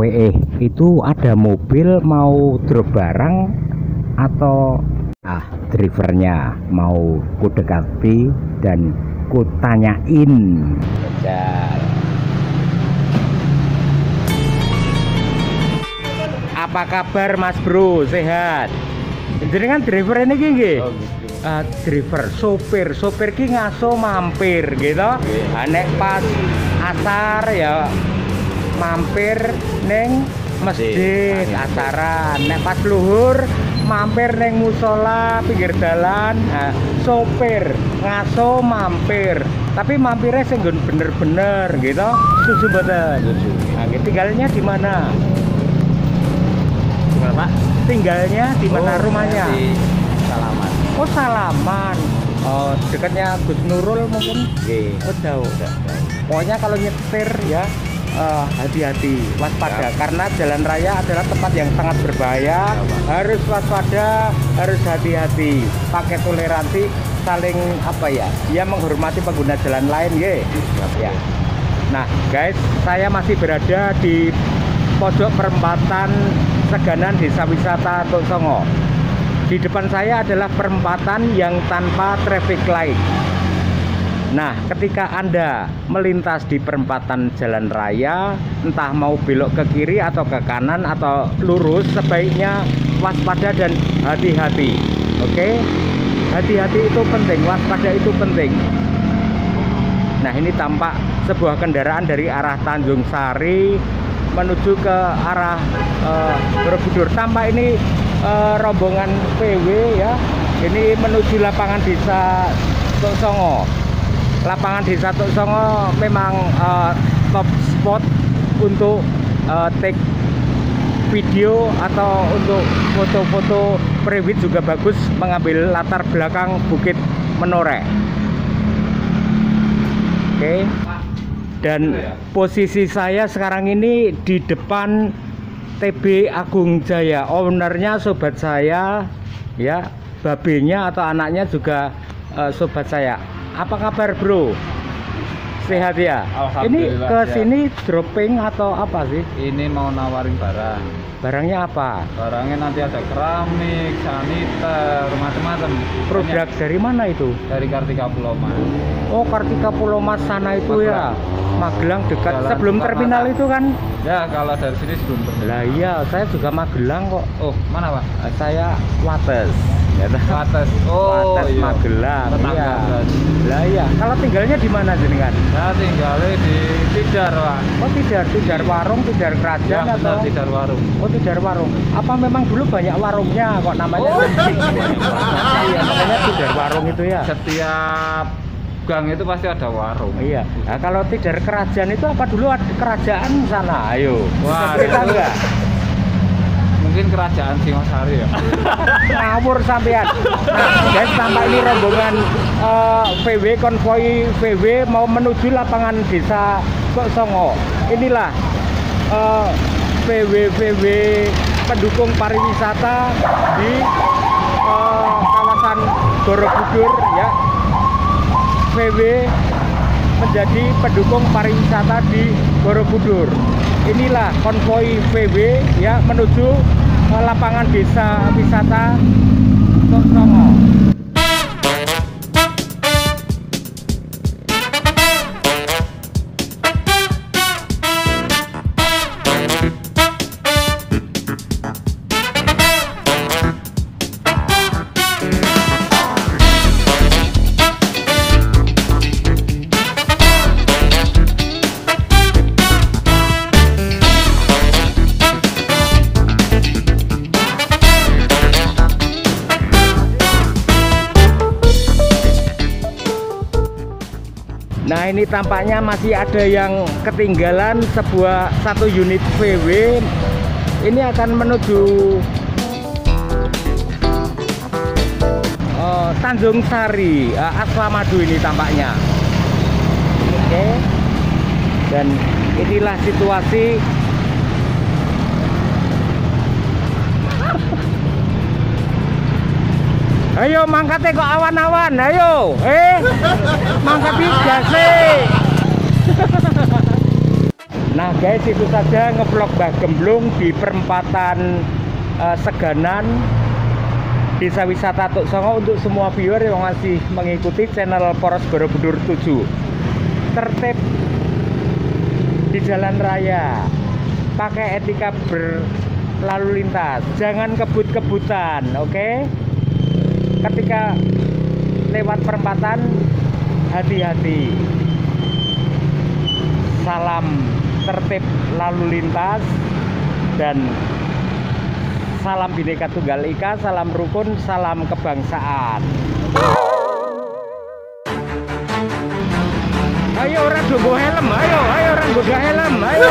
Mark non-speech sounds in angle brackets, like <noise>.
WE itu ada mobil mau drop barang atau ah drivernya mau ku dekati dan ku tanyain apa kabar mas bro? Sehat? Jadi kan driver ini gini Oh, gitu. uh, driver sopir. Sopir ki ngaso mampir gitu. Nek pas asar ya mampir neng masjid asaran nek pas luhur mampir neng musola pinggir jalan nah, sopir ngaso mampir tapi mampirnya sing bener-bener gitu susu betul nah, tinggalnya di mana Pak? tinggalnya di mana Oh, rumahnya Di Salaman. Oh salaman. Oh dekatnya Gus Nurul mungkin. Oke. Oh jauh. Pokoknya kalau nyetir ya eh, hati-hati, waspada Ya. karena jalan raya adalah tempat yang sangat berbahaya. Ya, Pak. harus waspada, harus hati-hati. Pakai toleransi, saling apa ya? Ya menghormati pengguna jalan lain, ye. Ya. Nah, guys, saya masih berada di pojok perempatan Seganan Desa Wisata Tuk Songo. Di depan saya adalah perempatan yang tanpa traffic light. Nah, ketika Anda melintas di perempatan jalan raya, entah mau belok ke kiri atau ke kanan atau lurus, sebaiknya waspada dan hati-hati. Oke? Hati-hati itu penting, waspada itu penting. Nah, ini tampak sebuah kendaraan dari arah Tanjung Sari menuju ke arah eh, Borobudur. Tampak ini eh, rombongan PW ya. Ini menuju lapangan desa Songo. Lapangan desa Tuk Songo memang eh, top spot untuk eh, take video atau untuk foto-foto prewed juga bagus mengambil latar belakang Bukit Menoreh. Oke. Dan posisi saya sekarang ini di depan TB Agung Jaya. Ownernya sobat saya, ya, babenya atau anaknya juga eh, sobat saya. Apa kabar, Bro? Sehat ya? Ini ke sini dropping atau apa sih? Ini mau nawarin barang. Barangnya apa? Barangnya nanti ada keramik, saniter, macam-macam. Produk dari mana itu? Banyak. dari Kartika Pulau Mas. Oh, Kartika Pulau Mas sana itu ya. Magelang dekat Jalan sebelum Soekarno terminal Hatta. itu kan? Ya kalau dari sini sebelum terminal. Lah iya, saya juga Magelang kok. Oh mana Pak? Saya Wates. Ya. Wates. Oh Wates iya. Magelang. Tetangga Iya. Iya. Kalau tinggalnya di mana jenengan? Saya tinggalnya di Tidar Pak. Oh, Tidar, Tidar Warung, Tidar Ya Kerajaan benar atau? Tidar Warung. Oh, Tidar Warung. Apa memang dulu banyak warungnya kok namanya? Oh. iya, namanya Tidar Warung itu ya. Setiap gang itu pasti ada warung. Iya. Nah, kalau Tidar Kerajaan itu apa dulu ada kerajaan sana? Ayo. Wah, cerita enggak? Mungkin kerajaan Singosari ya. <laughs> ngawur sampean. Nah, guys, tampak ini rombongan eh, VW konvoi VW mau menuju lapangan desa Kok Songo. Inilah eh, VW VW pendukung pariwisata di eh, kawasan Borobudur ya. VW menjadi pendukung pariwisata di Borobudur. Inilah konvoi VW ya menuju lapangan desa wisata. Nah ini tampaknya masih ada yang ketinggalan sebuah satu unit VW ini akan menuju eh, Tanjung Sari eh, Aslamadu ini tampaknya. Oke. Dan inilah situasi Ayo mangkatnya kok awan-awan, ayo, eh, mangkat gas <laughs> Nah guys itu saja ngevlog Mbah Gemblung di perempatan eh, Seganan. Desa Wisata Tuk Songo untuk semua viewer yang masih mengikuti channel Poros Borobudur 7 tertib di jalan raya. Pakai etika berlalu lintas. Jangan kebut-kebutan oke ketika lewat perempatan hati-hati. Salam tertib lalu lintas dan salam bineka tunggal ika salam rukun salam kebangsaan. Ayo orang helm ayo ayo orang helm ayo